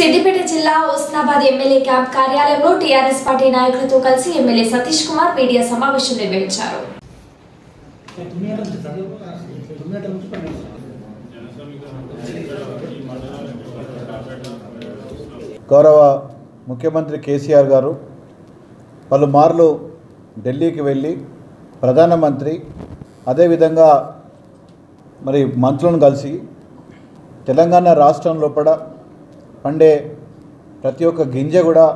సిద్దిపేట జిల్లా Husnabad MLA camp కార్యాలయంలో TRS party నాయకులతో కలిసి ఎమ్మెల్యే సతీష్ కుమార్ మీడియా సమావేశం నిర్వహించారు. గౌరవ ముఖ్యమంత్రి కేసీఆర్ గారు పలుమార్లు ఢిల్లీకి వెళ్ళి ప్రధానమంత్రి అదేవిధంగా మరి మంత్రులను కలిసి తెలంగాణ రాష్ట్రం లోపల పండే ప్రతి ఒక్క గింజ కూడా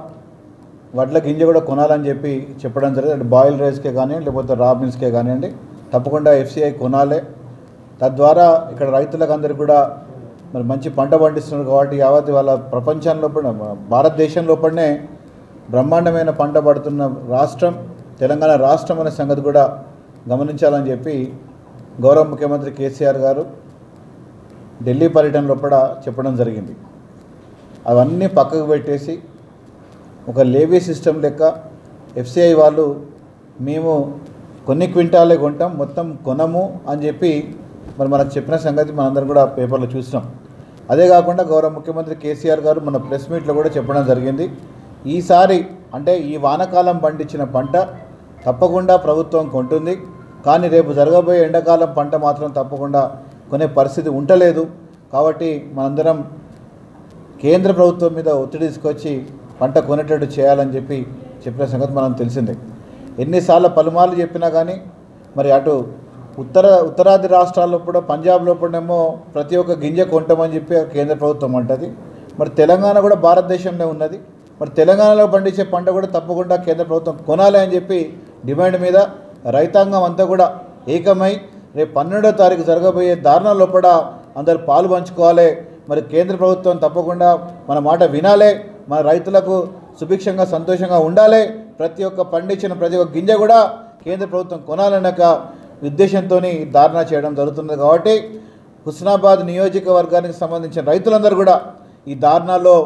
వడ్ల గింజ కూడా కొనాలని చెప్పి చెప్పడం జరిగింది. అంటే బాయిల్ రైస్కే కానివ్వండి లేకపోతే రా మిల్స్కే కానివ్వండి తప్పకుండా ఎఫ్సిఐ కొనాలి. తద్వారా ఇక్కడ రైతులకు అందరికీ కూడా మరి మంచి పంట పండిస్తున్నారు కాబట్టి యావత్ వాళ్ళ ప్రపంచంలో భారతదేశంలోపడనే బ్రహ్మాండమైన పంట పడుతున్న రాష్ట్రం తెలంగాణ రాష్ట్రం అనే సంగతి కూడా గమనించాలని చెప్పి గౌరవ ముఖ్యమంత్రి కేసీఆర్ గారు ఢిల్లీ పర్యటనలో కూడా చెప్పడం జరిగింది. అవన్నీ పక్కకు పెట్టేసి ఒక లేవీ సిస్టమ్ లెక్క ఎఫ్సిఐ వాళ్ళు మేము కొన్ని క్వింటాలే కొంటాం మొత్తం కొనము అని చెప్పి మరి మనకు చెప్పిన సంగతి మనందరం కూడా పేపర్లో చూసినాం. అదే కాకుండా గౌరవ ముఖ్యమంత్రి కేసీఆర్ గారు మన ప్రెస్ మీట్లో కూడా చెప్పడం జరిగింది. ఈసారి అంటే ఈ వానకాలం పండించిన పంట తప్పకుండా ప్రభుత్వం కొంటుంది. కానీ రేపు జరగబోయే ఎండాకాలం పంట మాత్రం తప్పకుండా కొనే పరిస్థితి ఉండలేదు. కాబట్టి మనందరం కేంద్ర ప్రభుత్వం మీద ఒత్తిడి తీసుకొచ్చి పంట కొనేటట్టు చేయాలని చెప్పి చెప్పిన సంగతి మనం తెలిసిందే. ఎన్నిసార్లు పలుమార్లు చెప్పినా కానీ మరి అటు ఉత్తర ఉత్తరాది రాష్ట్రాల్లో కూడా పంజాబ్లో కూడానేమో ప్రతి ఒక్క గింజ కొంటామని చెప్పి కేంద్ర ప్రభుత్వం అంటుంది. మరి తెలంగాణ కూడా భారతదేశంలో ఉన్నది. మరి తెలంగాణలో పండించే పంట కూడా తప్పకుండా కేంద్ర ప్రభుత్వం కొనాలి అని చెప్పి డిమాండ్ మీద రైతాంగం అంతా కూడా ఏకమై రేపు పన్నెండో తారీఖు జరగబోయే దారుణాల్లో కూడా అందరు పాలు పంచుకోవాలి మరి కేంద్ర ప్రభుత్వం తప్పకుండా మన మాట వినాలి మన రైతులకు సుభిక్షంగా సంతోషంగా ఉండాలి. ప్రతి ఒక్క పండించిన ప్రతి ఒక్క గింజ కూడా కేంద్ర ప్రభుత్వం కొనాలనక ఉద్దేశంతో ధారణ చేయడం జరుగుతుంది కాబట్టి హుస్నాబాద్ నియోజకవర్గానికి సంబంధించిన రైతులందరూ కూడా ఈ ధారణలో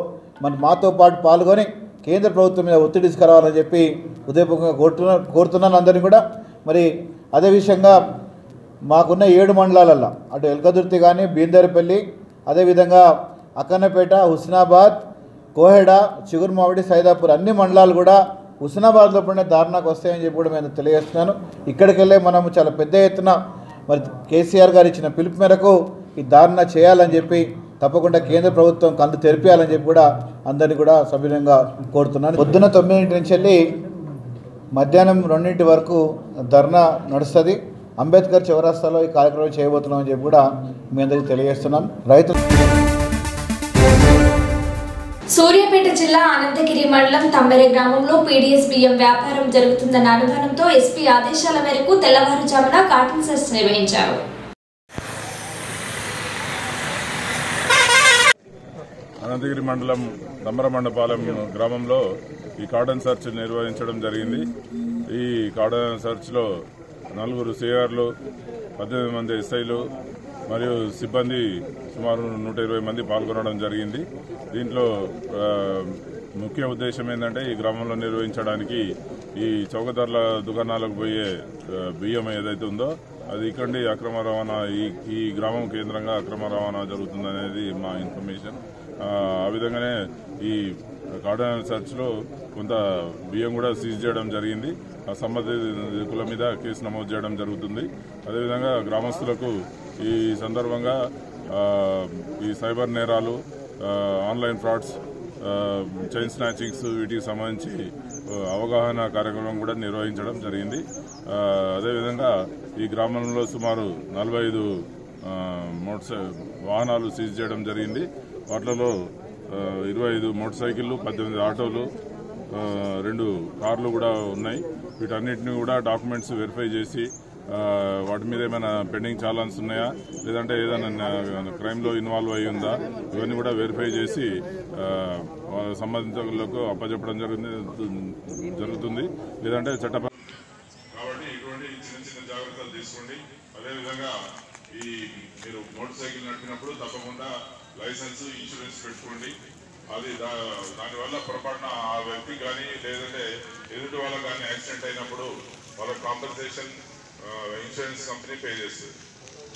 మన మాతో పాటు పాల్గొని కేంద్ర ప్రభుత్వం మీద ఒత్తిడి తీసుకురావాలని చెప్పి ఉదయపూర్వకంగా కోరుతున్నా కోరుతున్నాను అందరినీ కూడా. మరి అదే విషయంగా మాకున్న ఏడు మండలాలల్లో అటు ఎల్కదుర్తి కానీ బీందరపల్లి అదేవిధంగా అక్కన్నపేట హుస్నాబాద్ కోహెడ చిగురుమావిడి సైదాపూర్ అన్ని మండలాలు కూడా హుస్నాబాద్లో పడిన దారుణాకు వస్తాయని చెప్పి కూడా నేను తెలియజేస్తున్నాను. ఇక్కడికి వెళ్ళే మనము చాలా పెద్ద ఎత్తున మరి కేసీఆర్ గారు ఇచ్చిన పిలుపు మేరకు ఈ దారుణ చేయాలని చెప్పి తప్పకుండా కేంద్ర ప్రభుత్వం కళ్ళు తెరిపేయాలని చెప్పి కూడా అందరినీ కూడా సభ్యులంగా కోరుతున్నాను. పొద్దున తొమ్మిదింటి నుంచి వెళ్ళి మధ్యాహ్నం రెండింటి వరకు ధర్నా నడుస్తుంది. అంబేద్కర్ చౌరస్తాలో ఈ కార్యక్రమం చేయబోతున్నాం అని చెప్పి కూడా మీ అందరికీ తెలియజేస్తున్నాం. రైతులు సూర్యాపేట జిల్లా అనంతగిరి మండలం తంబెర గ్రామంలో పీడీఎస్ బియ్యం వ్యాపారం జరుగుతుందన్న అనుమానంతో ఎస్పీ ఆదేశాల మేరకు తెల్లవారుజామున కాటన్ సెస్ నిర్వహించారు. అనంతగిరి మండలం దమ్మరమండపాలెం గ్రామంలో ఈ కార్డన్ సెర్చ్ నిర్వహించడం జరిగింది. ఈ కార్డన్ సెర్చ్లో నలుగురు సిఆర్లు పద్దెనిమిది మంది ఎస్ఐలు మరియు సిబ్బంది సుమారు నూట ఇరవై మంది పాల్గొనడం జరిగింది. దీంట్లో ముఖ్య ఉద్దేశం ఏంటంటే ఈ గ్రామంలో నిర్వహించడానికి ఈ చౌకధరల దుకాణాలకు పోయే బియ్యం ఏదైతే ఉందో అది ఇక్కడి అక్రమ రవాణా ఈ ఈ గ్రామం కేంద్రంగా అక్రమ రవాణా జరుగుతుందనేది మా ఇన్ఫర్మేషన్. ఆ విధంగానే ఈ గార్డెన్ సర్చ్లో కొంత బియ్యం కూడా సీజ్ చేయడం జరిగింది. ఆ సంబంధితుల మీద కేసు నమోదు చేయడం జరుగుతుంది. అదేవిధంగా గ్రామస్తులకు ఈ సందర్భంగా ఈ సైబర్ నేరాలు ఆన్లైన్ ఫ్రాడ్స్ చైన్ స్నాచింగ్స్ వీటికి సంబంధించి అవగాహన కార్యక్రమం కూడా నిర్వహించడం జరిగింది. అదేవిధంగా ఈ గ్రామంలో సుమారు నలభై ఐదు మోటార్ వాహనాలు సీజ్ చేయడం జరిగింది. వాటిలో ఇరవై ఐదు మోటార్ సైకిళ్ళు పద్దెనిమిది ఆటోలు రెండు కార్లు కూడా ఉన్నాయి. వీటన్నిటిని కూడా డాక్యుమెంట్స్ వెరిఫై చేసి వాటి మీద ఏమైనా పెండింగ్ చాలాన్స్ ఉన్నాయా? లేదంటే ఏదైనా క్రైమ్లో ఇన్వాల్వ్ అయి ఉందా? ఇవన్నీ కూడా వెరిఫై చేసి సంబంధితులకు అప్పచెప్పడం జరుగుతుంది జరుగుతుంది. లేదంటే చట్ట కాబట్టి ఇటువంటి చిన్న చిన్న జాగ్రత్తలు తీసుకోండి. అదేవిధంగా ఈ మీరు మోటార్ సైకిల్ నడిపినప్పుడు తప్పకుండా లైసెన్స్ ఇన్సూరెన్స్ పెట్టుకోండి. అది దా- దానివల్ల పొరపాటున ఆ వ్యక్తి కానీ లేదంటే ఎదుటి వాళ్ళకి కానీ యాక్సిడెంట్ అయినప్పుడు వాళ్ళ కాంపెన్సేషన్ ఇన్సూరెన్స్ కంపెనీ పే చేస్తుంది.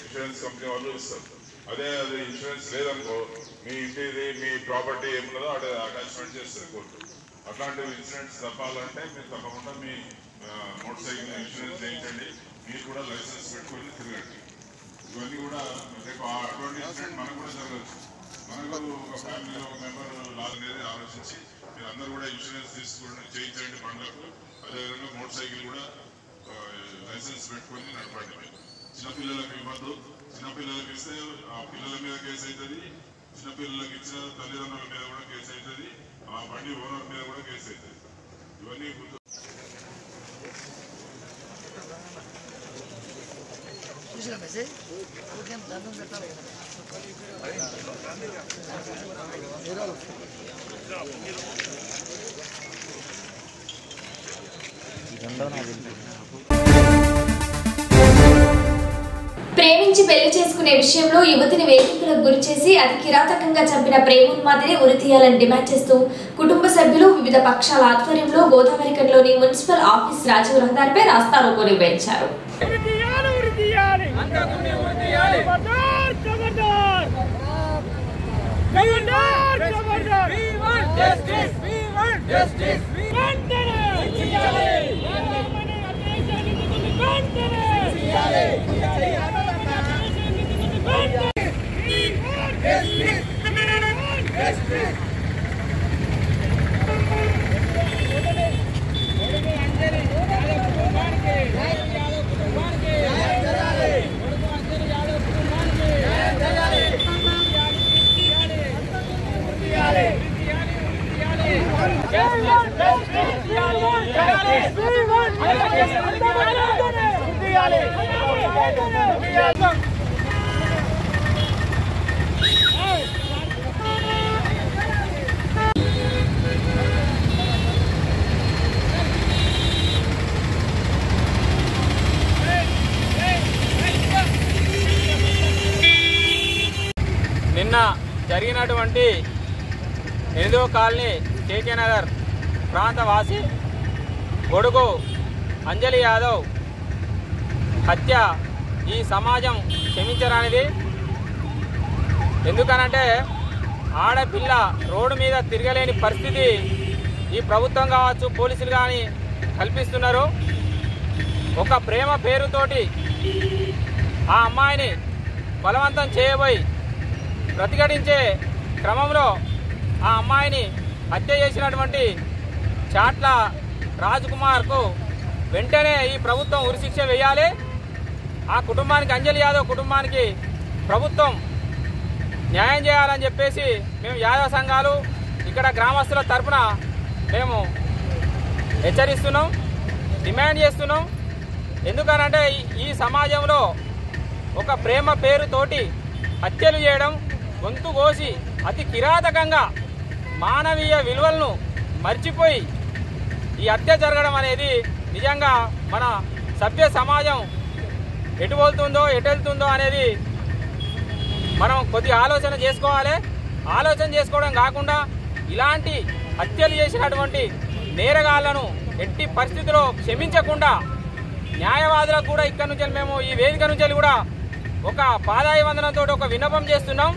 ఇన్సూరెన్స్ కంపెనీ వాళ్ళు ఇస్తారు. అదే అది ఇన్సూరెన్స్ లేదనుకో మీ ఇంటిది మీ ప్రాపర్టీ ఏమున్నదో అక్కడ అటాచ్మెంట్ చేస్తుంది కోర్టు. అట్లాంటి ఇన్సూరెన్స్ తప్పాలంటే మీరు తప్పకుండా మీ మోటార్ సైకిల్ ఇన్సూరెన్స్ చేయించండి. మీరు కూడా లైసెన్స్ పెట్టుకొని తిరగండి. ఇవన్నీ కూడా రేపు అటువంటి ఇన్సిడెంట్ మనకు కూడా జరగచ్చు ఒక మెంబర్ ఆలోచించి మీరు అందరూ కూడా ఇన్సూరెన్స్ తీసుకుని చేయించండి బండ్లకు అదేవిధంగా మోటార్ సైకిల్ కూడా లైసెన్స్ పెట్టుకొని నడపండి చిన్నపిల్లలకు ఇవ్వద్దు చిన్నపిల్లలకి ఇస్తే ఆ పిల్లల మీద కేసు అవుతుంది చిన్నపిల్లలకి ఇచ్చిన తల్లిదండ్రుల మీద కూడా కేసు అవుతుంది ఆ బండి ఓనర్ మీద కూడా కేసు అవుతుంది ఇవన్నీ మెసేజ్ దండం పెట్టాలి కదా ప్రేమించి పెళ్ళి చేసుకునే విషయంలో యువతిని వేధింపులకు గురి చేసి అతి కిరాతకంగా చంపిన ప్రేమోన్మాదిని ఉరి తీయాలని డిమాండ్ చేస్తూ కుటుంబ సభ్యులు వివిధ పక్షాల ఆధ్వర్యంలో గోదావరికంలోని మున్సిపల్ ఆఫీస్ రాజీవ్ రహదారిపై రాస్తారోకో నిర్వహించారు. Governor! Governor! Governor! Governor! We want justice! We want justice! We want justice! Justice! వి నిన్న జరిగినటువంటి ఎనిమిదో కాలనీ కేకే నగర్ ప్రాంతవాసి గొడుగు అంజలి యాదవ్ హత్య ఈ సమాజం క్షమించరానిది. ఎందుకనంటే ఆడపిల్ల రోడ్డు మీద తిరగలేని పరిస్థితి ఈ ప్రభుత్వం కావచ్చు పోలీసులు కానీ కల్పిస్తున్నారు. ఒక ప్రేమ పేరుతోటి ఆ అమ్మాయిని బలవంతం చేయబోయి ప్రతిఘటించే క్రమంలో ఆ అమ్మాయిని హత్య చేసినటువంటి చాట్ల రాజ్కుమార్కు వెంటనే ఈ ప్రభుత్వం ఉరిశిక్ష వేయాలి. ఆ కుటుంబానికి అంజలి యాదవ్ కుటుంబానికి ప్రభుత్వం న్యాయం చేయాలని చెప్పేసి మేము యాదవ్ సంఘాలు ఇక్కడ గ్రామస్తుల తరపున మేము హెచ్చరిస్తున్నాం డిమాండ్ చేస్తున్నాం. ఎందుకనంటే ఈ సమాజంలో ఒక ప్రేమ పేరుతోటి హత్యలు చేయడం గొంతు కోసి అతి కిరాతకంగా మానవీయ విలువలను మర్చిపోయి ఈ హత్య జరగడం అనేది నిజంగా మన సభ్య సమాజం ఎటు వెళ్తుందో ఎటు వెళ్తుందో అనేది మనం కొద్దిగా ఆలోచన చేసుకోవాలి. ఆలోచన చేసుకోవడం కాకుండా ఇలాంటి హత్యలు చేసినటువంటి నేరగాళ్ళను ఎట్టి పరిస్థితిలో క్షమించకుండా న్యాయవాదులకు కూడా ఇక్కడ నుంచి మేము ఈ వేదిక నుంచి కూడా ఒక పాదాయ వందనంతో ఒక విన్నపం చేస్తున్నాం.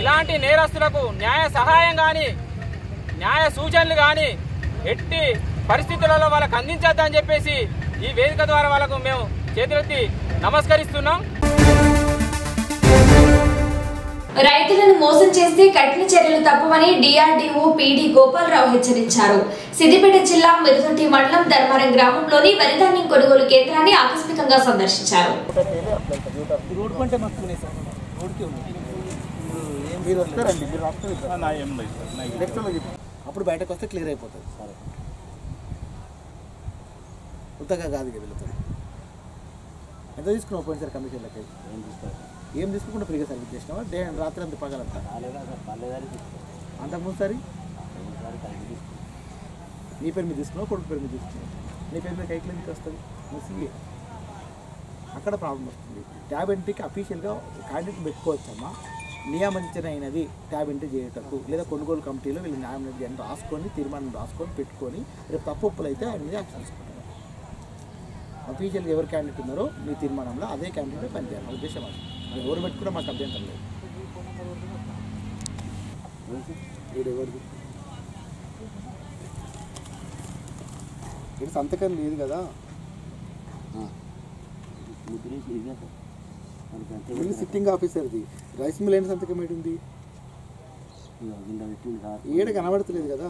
ఇలాంటి నేరస్తులకు న్యాయ సహాయం కానీ న్యాయ సూచనలు కానీ ఎట్టి పరిస్థితులలో వాళ్ళకు అందించద్దని చెప్పేసి ఈ వేదిక ద్వారా వాళ్ళకు మేము చేతులెత్తి నమస్కరిస్తున్నాం. రైతులను మోసం చేస్తే కఠిన చర్యలు తప్పవని డిఆర్డీఓ పీడీ గోపాలరావు హెచ్చరించారు. సిద్దిపేట జిల్లా మిరుదొట్టి మండలం ధర్మారం గ్రామంలోని వరిధాన్యం కొనుగోలు కేంద్రాన్ని ఆకస్మికంగా సందర్శించారు. అప్పుడు బయటకు వస్తే క్లియర్ అయిపోతుంది. సరే. ఉత్తగా కాదు ఎంత తీసుకున్నావు పోయినసారి కమిషన్ లెక్క ఏం తీసుకోవాలి ఏం తీసుకోకుండా ఫ్రీగా సర్వీస్ చేసినావా? డే రాత్రి అంత పగలంతా? అంతకుముందు సరి? నీ పేరు మీద తీసుకున్నావు? కొడుకు పేరు మీద తీసుకున్నావు? నీ పేరు మీద కైకి ఎందుకు వస్తుంది? నువ్వు సీఏ అక్కడ ప్రాబ్లం వస్తుంది. ట్యాబ్ ఎంట్రీకి అఫీషియల్గా క్యాండిడేట్ పెట్టుకోవచ్చమ్మా. నియమించనైనది ట్యాబ్ ఎంట్రీ చేయటకు లేదా కొనుగోలు కమిటీలో వీళ్ళు న్యాయం రాసుకొని తీర్మానం రాసుకొని పెట్టుకొని రేపు తప్పు ఒప్పులు అయితే ఆయన మీద యాక్షన్ తీసుకుంటారు. అఫీషియల్గా ఎవరు క్యాండిడేట్ ఉన్నారో మీ తీర్మానంలో అదే క్యాండిడేట్ పనిచేయాలి నా ఉద్దేశం అది. అది ఎవరు పెట్టుకున్నా మాకు అభ్యంతరం లేదు. వీడు సంతకం లేదు కదా. వీళ్ళు సిట్టింగ్ ఆఫీసర్ది రైస్ మిల్ అయిన సంతకం ఏంటి? ఈడ కనబడతలేదు కదా.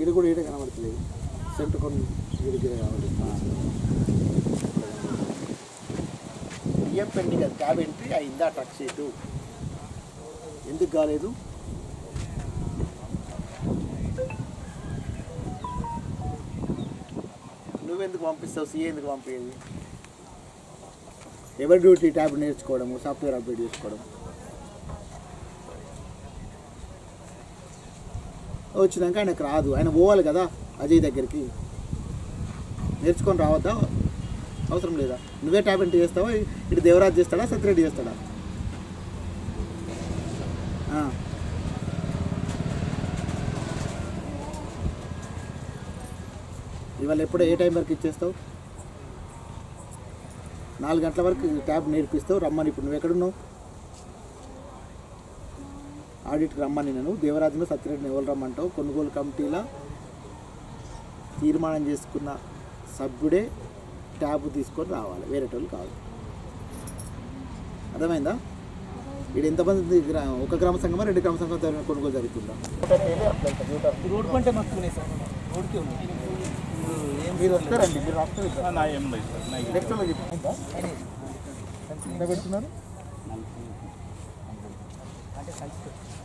ఈడ కూడా ఈడ కనబడతలేదు. సెంట్ కొన్ని కావాలి గీడ బియ్యం పెండింగ్ అది క్యాబ్ ఎంట్రీ అయిందా ట్రక్ సీటు? ఎందుకు కాలేదు? నువ్వెందుకు పంపిస్తావు? సీఏ ఎందుకు పంపేది? ఎవరి డ్యూటీ ట్యాబ్ నేర్చుకోవడము సాఫ్ట్వేర్ అప్డేట్ చేసుకోవడం వచ్చినాక ఆయనకు రాదు. ఆయన పోవాలి కదా. అజయ్ దగ్గరికి. నేర్చుకొని రావద్దా? అవసరం లేదా? నువ్వే ట్యాబ్ చేస్తావా? ఇటు దేవరాజ్ చేస్తాడా? సత్యరెడ్డి చేస్తాడా? ఇవాళ ఎప్పుడు ఏ టైం వరకు ఇచ్చేస్తావు? నాలుగు గంటల వరకు ట్యాబ్ నేర్పిస్తావు? రమ్మని ఇప్పుడు నువ్వు ఎక్కడున్నావు? ఆడిట్కి రమ్మని నేను. దేవరాజును సత్యరెడ్డిని ఎవరు రమ్మంటావు? కొనుగోలు కమిటీలో? తీర్మానం చేసుకున్న సభ్యుడే ట్యాబ్ తీసుకొని రావాలి. వేరేటోళ్ళు కాదు. అర్థమైందా? ఇక్కడ ఎంతమంది ఒక గ్రామ సంఘమా రెండు గ్రామ సంఘం కొనుగోలు జరుగుతుందా? రోడ్ పంటే మీరు వస్తారండి. మీరు? ఎంత పెడుతున్నారు?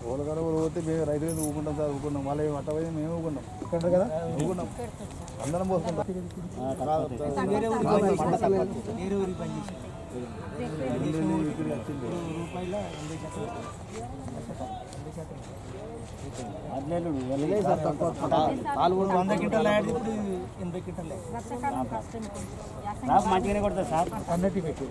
ఓలగాడ పోతే మేము రైతు మీద ఊకుంటాం సార్? ఊకున్నాం వాళ్ళు ఏమి అట్ట పోయి మేము ఊకున్నాం ఇక్కడ కదా? ఊకున్నాం అందరం పోసుకుంటాం. ఇప్పుడు ఎనభై క్వింటాలు అన్నట్టు పెట్టి.